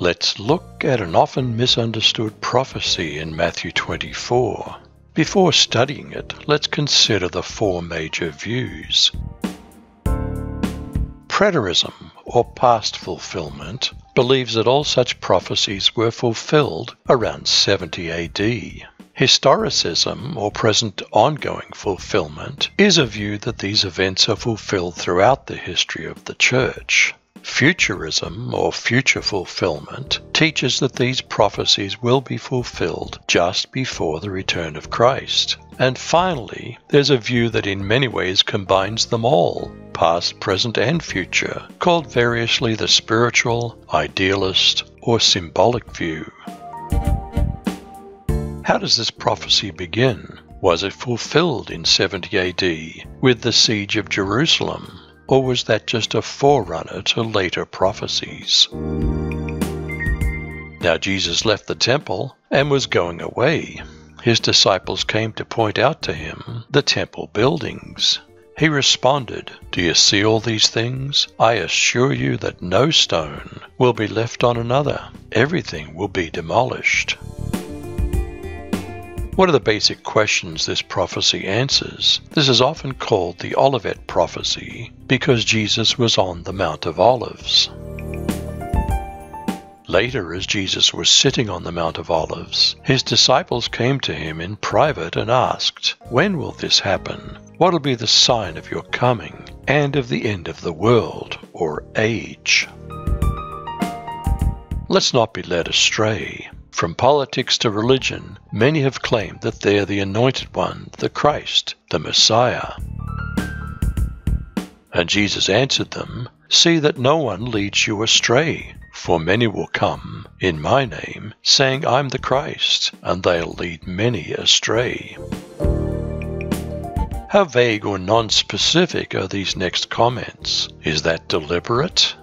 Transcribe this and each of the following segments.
let's look at an often misunderstood prophecy in Matthew 24. Before studying it, let's consider the four major views. Preterism, or past fulfillment, believes that all such prophecies were fulfilled around 70 AD. Historicism, or present ongoing fulfillment, is a view that these events are fulfilled throughout the history of the Church. Futurism, or future fulfillment, teaches that these prophecies will be fulfilled just before the return of Christ. And finally, there's a view that in many ways combines them all, past, present, and future, called variously the spiritual, idealist, or symbolic view. How does this prophecy begin? Was it fulfilled in 70 AD with the siege of Jerusalem? Or was that just a forerunner to later prophecies? Now Jesus left the temple and was going away. His disciples came to point out to him the temple buildings. He responded, Do you see all these things? I assure you that no stone will be left on another. Everything will be demolished. What are the basic questions this prophecy answers? This is often called the Olivet prophecy because Jesus was on the Mount of Olives. Later, as Jesus was sitting on the Mount of Olives, his disciples came to him in private and asked, When will this happen? What will be the sign of your coming and of the end of the world or age? Let's not be led astray. From politics to religion, many have claimed that they are the Anointed One, the Christ, the Messiah. And Jesus answered them, See that no one leads you astray, for many will come in my name, saying, I'm the Christ, and they'll lead many astray. How vague or non-specific are these next comments? Is that deliberate?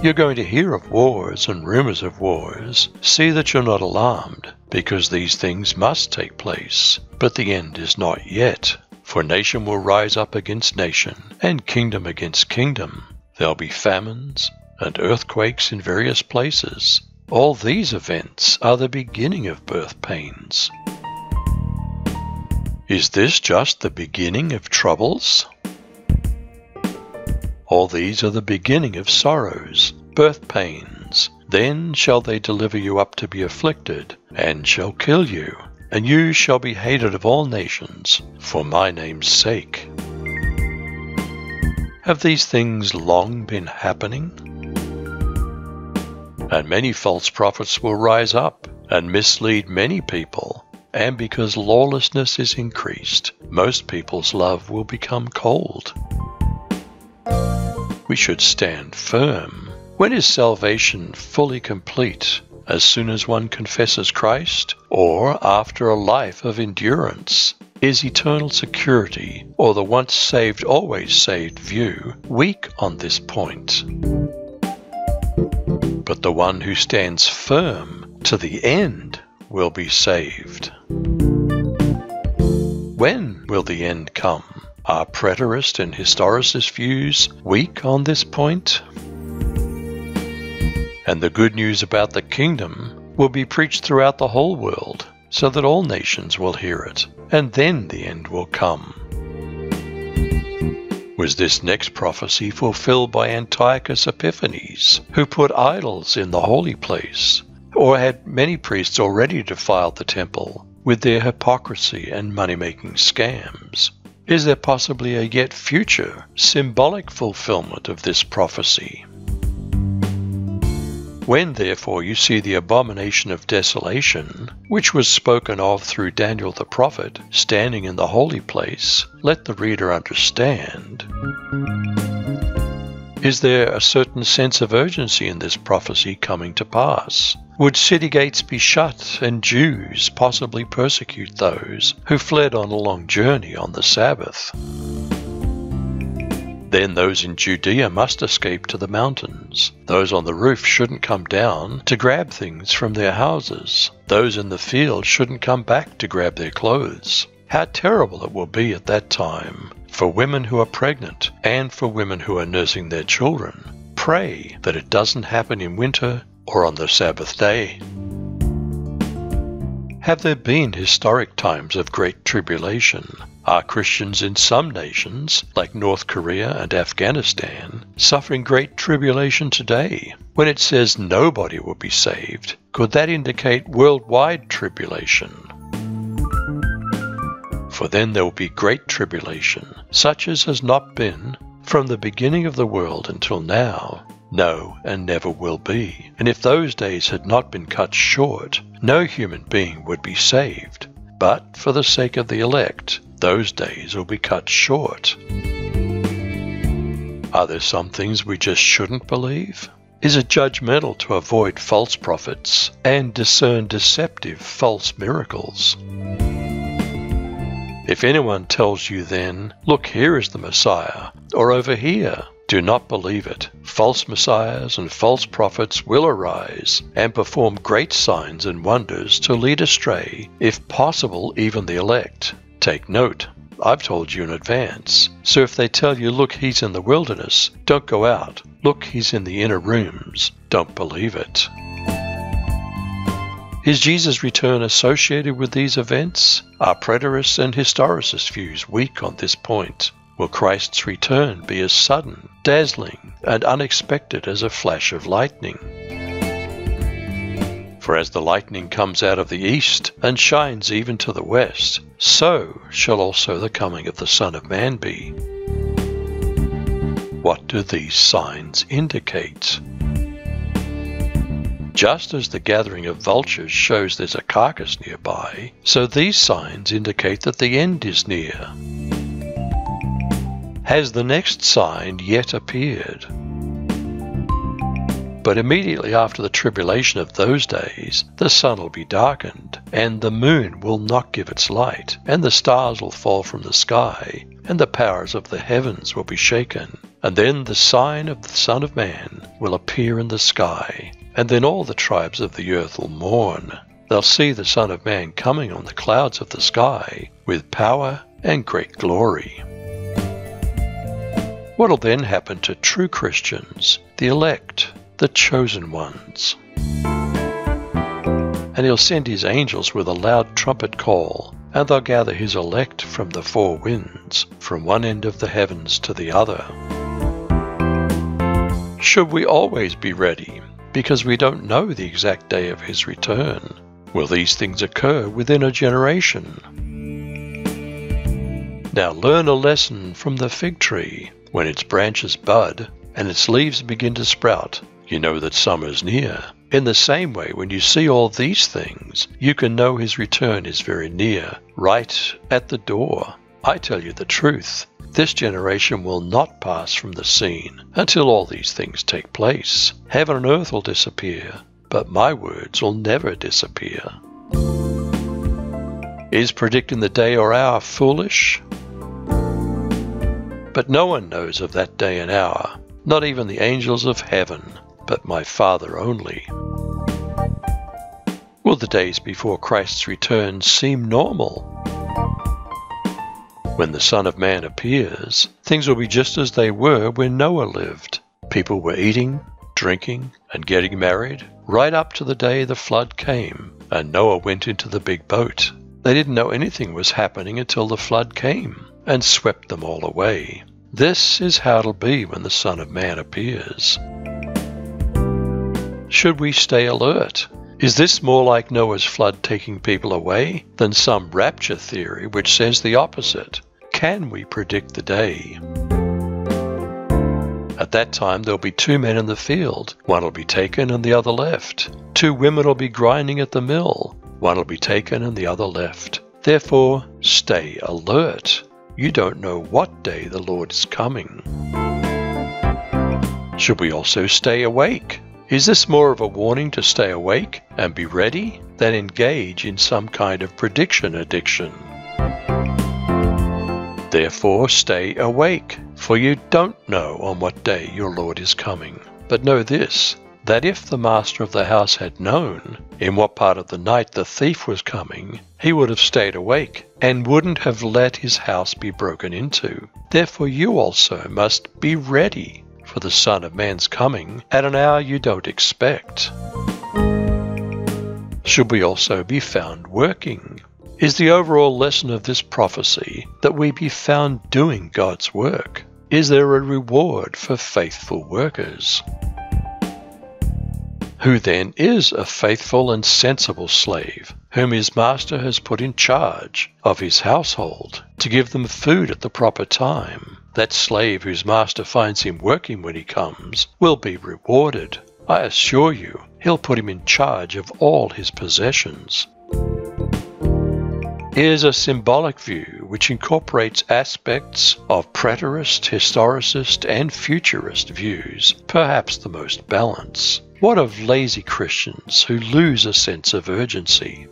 You're going to hear of wars and rumors of wars. See that you're not alarmed, because these things must take place. But the end is not yet. For nation will rise up against nation, and kingdom against kingdom. There'll be famines and earthquakes in various places. All these events are the beginning of birth pains. Is this just the beginning of troubles? All these are the beginning of sorrows, birth pains. Then shall they deliver you up to be afflicted, and shall kill you, and you shall be hated of all nations, for my name's sake. Have these things long been happening? And many false prophets will rise up and mislead many people. And because lawlessness is increased, most people's love will become cold we should stand firm. When is salvation fully complete? As soon as one confesses Christ, or after a life of endurance? Is eternal security, or the once saved, always saved view, weak on this point? But the one who stands firm to the end will be saved. When will the end come? Are preterist and historicist views weak on this point? And the good news about the kingdom will be preached throughout the whole world, so that all nations will hear it, and then the end will come. Was this next prophecy fulfilled by Antiochus Epiphanes, who put idols in the holy place? Or had many priests already defiled the temple with their hypocrisy and money making scams? Is there possibly a yet future symbolic fulfillment of this prophecy? When therefore you see the abomination of desolation, which was spoken of through Daniel the prophet, standing in the holy place, let the reader understand. Is there a certain sense of urgency in this prophecy coming to pass? Would city gates be shut and Jews possibly persecute those who fled on a long journey on the Sabbath? Then those in Judea must escape to the mountains. Those on the roof shouldn't come down to grab things from their houses. Those in the field shouldn't come back to grab their clothes. How terrible it will be at that time for women who are pregnant and for women who are nursing their children. pray that it doesn't happen in winter or on the Sabbath day. Have there been historic times of great tribulation? Are Christians in some nations, like North Korea and Afghanistan, suffering great tribulation today? When it says nobody will be saved, could that indicate worldwide tribulation? For then there will be great tribulation, such as has not been from the beginning of the world until now, no, and never will be. And if those days had not been cut short, no human being would be saved. But for the sake of the elect, those days will be cut short. Are there some things we just shouldn't believe? Is it judgmental to avoid false prophets and discern deceptive false miracles? If anyone tells you then, Look, here is the Messiah, or over here, do not believe it. False messiahs and false prophets will arise and perform great signs and wonders to lead astray, if possible, even the elect. Take note. I've told you in advance. So if they tell you, look, he's in the wilderness, don't go out. Look, he's in the inner rooms, don't believe it. Is Jesus' return associated with these events? Are preterists and historicists' views weak on this point? Will Christ's return be as sudden, dazzling, and unexpected as a flash of lightning? For as the lightning comes out of the east and shines even to the west, so shall also the coming of the Son of Man be. What do these signs indicate? Just as the gathering of vultures shows there's a carcass nearby, so these signs indicate that the end is near. Has the next sign yet appeared? But immediately after the tribulation of those days, the sun will be darkened, and the moon will not give its light, and the stars will fall from the sky, and the powers of the heavens will be shaken. And then the sign of the Son of Man will appear in the sky, and then all the tribes of the earth will mourn. They'll see the Son of Man coming on the clouds of the sky with power and great glory. What will then happen to true Christians, the elect, the chosen ones? And he'll send his angels with a loud trumpet call, and they'll gather his elect from the four winds, from one end of the heavens to the other. Should we always be ready, because we don't know the exact day of his return? Will these things occur within a generation? Now learn a lesson from the fig tree. When its branches bud and its leaves begin to sprout, you know that summer's near. In the same way, when you see all these things, you can know his return is very near, right at the door. I tell you the truth. This generation will not pass from the scene until all these things take place. Heaven and earth will disappear, but my words will never disappear. Is predicting the day or hour foolish? But no one knows of that day and hour, not even the angels of heaven, but my Father only. Will the days before Christ's return seem normal? When the Son of Man appears, things will be just as they were when Noah lived. People were eating, drinking, and getting married right up to the day the flood came and Noah went into the big boat. They didn't know anything was happening until the flood came and swept them all away. This is how it'll be when the Son of Man appears. Should we stay alert? Is this more like Noah's flood taking people away than some rapture theory which says the opposite? Can we predict the day? At that time, there'll be two men in the field. One will be taken and the other left. Two women will be grinding at the mill. One will be taken and the other left. Therefore, stay alert. You don't know what day the Lord is coming. Should we also stay awake? Is this more of a warning to stay awake and be ready than engage in some kind of prediction addiction? Therefore, stay awake, for you don't know on what day your Lord is coming. But know this that if the master of the house had known in what part of the night the thief was coming, he would have stayed awake and wouldn't have let his house be broken into. Therefore, you also must be ready, for the Son of Man's coming at an hour you don't expect. Should we also be found working? Is the overall lesson of this prophecy that we be found doing God's work? Is there a reward for faithful workers? Who then is a faithful and sensible slave, whom his master has put in charge of his household to give them food at the proper time? That slave whose master finds him working when he comes will be rewarded. I assure you, he'll put him in charge of all his possessions is a symbolic view which incorporates aspects of preterist, historicist, and futurist views, perhaps the most balanced. What of lazy Christians who lose a sense of urgency?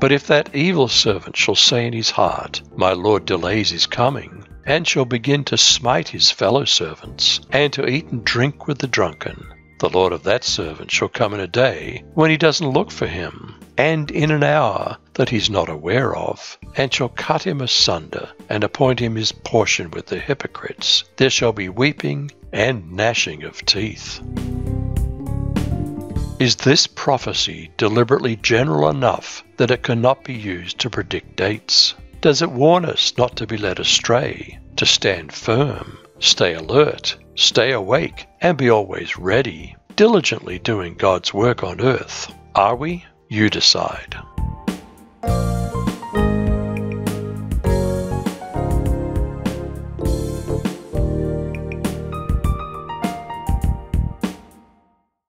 But if that evil servant shall say in his heart, My Lord delays his coming, and shall begin to smite his fellow servants, and to eat and drink with the drunken, the Lord of that servant shall come in a day when he doesn't look for him, and in an hour that he's not aware of, and shall cut him asunder, and appoint him his portion with the hypocrites. There shall be weeping and gnashing of teeth. Is this prophecy deliberately general enough that it cannot be used to predict dates? Does it warn us not to be led astray, to stand firm, stay alert, stay awake, and be always ready, diligently doing God's work on earth? Are we? You decide.